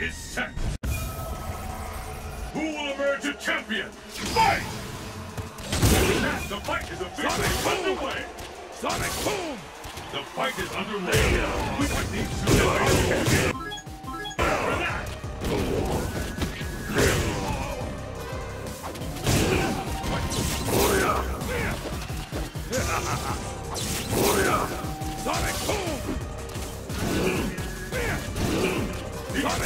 is set. Who will emerge a champion? Fight! The fight is officially underway. Sonic Boom! The fight is underway. We one needs to that. Sonic Boom!